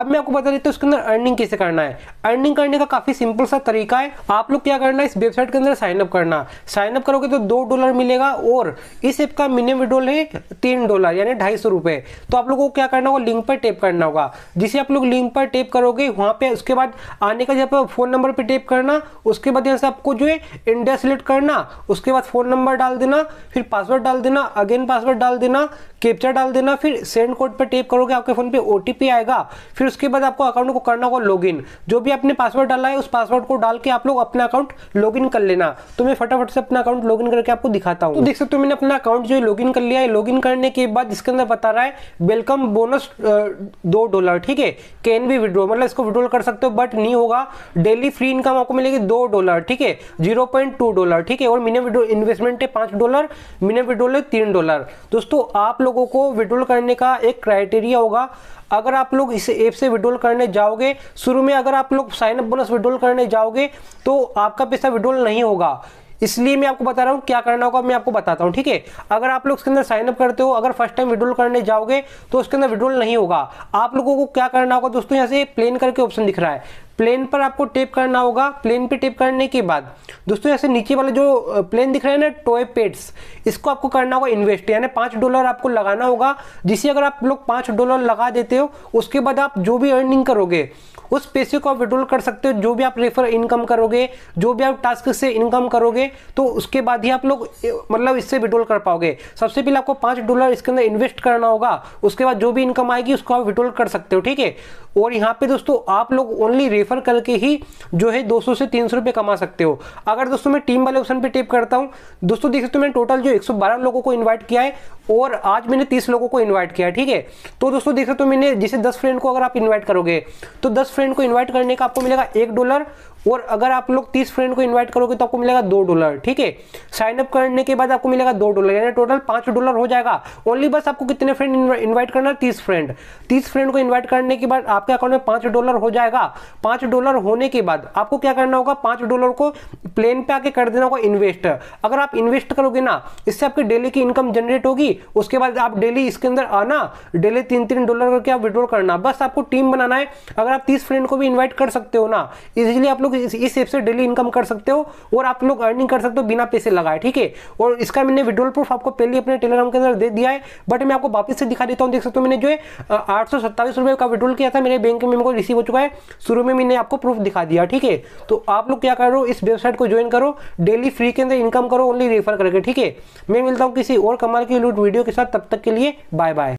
अब मैं आपको बता देता हूँ उसके अंदर अर्निंग कैसे करना है। अर्निंग करने का काफ़ी सिंपल सा तरीका है। आप लोग क्या करना है, इस वेबसाइट के अंदर साइन अप करना। साइन अप करोगे तो दो डॉलर मिलेगा और इस ऐप का मिनिमम विड्रोल है तीन डॉलर यानी ढाई सौ रुपए। तो आप लोगों को क्या करना होगा लिंक पर टेप करना होगा। जिसे आप लोग लिंक पर टेप करोगे, वहाँ पे उसके बाद आने का जब फ़ोन नंबर पर टेप करना, उसके बाद यहाँ से आपको जो है इंडिया सेलेक्ट करना। उसके बाद फ़ोन नंबर डाल देना, फिर पासवर्ड डाल देना अगेन पासवर्ड डाल देना कैप्चर डाल देना, फिर सेंड कोड पर टेप करोगे, आपके फ़ोन पे ओटीपी आएगा। फिर उसके बाद आपको अकाउंट को करना होगा लॉगिन जो भी आपने पासवर्ड डाला है, उस पासवर्ड को डाल के आप लोग अपना अकाउंट लॉगिन कर लेना। तो मैं फटाफट से अपना अकाउंट लॉगिन करके आपको दिखाता हूँ। तो देख सकते हो मैंने अपना अकाउंट जो है लॉगिन कर लिया है। लॉगिन करने के बाद इसके अंदर बता रहा है वेलकम बोनस दो डॉलर ठीक है? कैन बी विड्रो मतलब इसको विड्रोल कर सकते हो बट नहीं होगा। डेली फ्री इनकम आपको मिलेगी दो डॉलर ठीक है? ज़ीरो पॉइंट टू डॉलर ठीक है? और मिनिमम इन्वेस्टमेंट है पाँच डॉलर मिनिमम विड्रोल है तीन डॉलर दोस्तों, आप लोगों को विड्रोल करने का एक क्राइटेरिया होगा। अगर आप लोग इस ऐप से विड्रॉल करने जाओगे, शुरू में अगर आप लोग साइन अप बोनस विड्रोल करने जाओगे तो आपका पैसा विड्रोल नहीं होगा। इसलिए मैं आपको बता रहा हूँ क्या करना होगा, मैं आपको बताता हूँ, ठीक है? अगर आप लोग इसके अंदर साइनअप करते हो, अगर फ़र्स्ट टाइम विड्रोल करने जाओगे तो उसके अंदर विड्रोल नहीं होगा। आप लोगों को क्या करना होगा दोस्तों, यहाँ से प्लेन करके ऑप्शन दिख रहा है। प्लेन पर आपको टेप करना होगा। प्लेन पे टेप करने के बाद, दोस्तों, ऐसे नीचे वाले जो प्लेन दिख रहे हैं ना टॉय पेड्स इसको आपको करना होगा इन्वेस्ट यानी पाँच डॉलर आपको लगाना होगा। जिसे अगर आप लोग पाँच डॉलर लगा देते हो, उसके बाद आप जो भी अर्निंग करोगे, उस पैसे को आप विड्रोल कर सकते हो। जो भी आप रेफर इनकम करोगे, जो भी आप टास्क से इनकम करोगे तो उसके बाद ही आप लोग मतलब इससे विड्रोल कर पाओगे। सबसे पहले आपको पाँच डॉलर इसके अंदर इन्वेस्ट करना होगा। उसके बाद जो भी इनकम आएगी, उसको आप विड्रोल कर सकते हो, ठीक है? और यहाँ पे दोस्तों, आप लोग ओनली रेफर करके ही जो है 200 से 300 रुपए कमा सकते हो। अगर दोस्तों मैं टीम वाले ऑप्शन पे टेप करता हूँ, दोस्तों देख सकते हो मैंने टोटल जो 112 लोगों को इन्वाइट किया है और आज मैंने 30 लोगों को इन्वाइट किया है, ठीक है? तो दोस्तों देख सकते हो मैंने जिसे 10 फ्रेंड को अगर आप इन्वाइट करोगे तो 10 फ्रेंड को इन्वाइट करने का आपको मिलेगा एक डॉलर और अगर आप लोग तीस फ्रेंड को इनवाइट करोगे तो आपको मिलेगा दो डॉलर ठीक है? साइन अप करने के बाद आपको मिलेगा दो डॉलर यानी टोटल पाँच डॉलर हो जाएगा। ओनली बस आपको कितने फ्रेंड इन्वाइट करना है? तीस फ्रेंड तीस फ्रेंड को इन्वाइट करने के बाद आपके अकाउंट में पाँच डॉलर हो जाएगा। पाँच डॉलर होने के बाद आपको क्या करना होगा? पाँच डॉलर को प्लेन पे आके कर देना होगा इन्वेस्ट अगर आप इन्वेस्ट करोगे ना, इससे आपकी डेली की इनकम जनरेट होगी। उसके बाद आप डेली इसके अंदर आना डेली तीन तीन डॉलर करके आप विड्रॉल करना। बस आपको टीम बनाना है। अगर आप तीस फ्रेंड को भी इन्वाइट कर सकते हो ना इजिली आप लोग इस ऐप से डेली इनकम कर सकते हो और आप लोग अर्निंग कर सकते हो बिना पैसे लगाए, ठीक है? और इसका मैंने विड्रोल प्रूफ आपको पहले अपने टेलीग्राम के अंदर दे दिया है बट मैं आपको वापस से दिखा देता हूँ। देख सकते हो मैंने जो है आठ सौ का विड्रोल किया था, मेरे बैंक में मेरे रिसीव हो चुका है। शुरू में मैंने आपको प्रूफ दिखा दिया, ठीक है? तो आप लोग क्या करो, इस वेबसाइट को ज्वाइन करो डेली फ्री के अंदर इनकम करो ओनली रेफर करके, ठीक है? मैं मिलता हूँ किसी और कमाल की लूट वीडियो के साथ, तब तक के लिए बाय बाय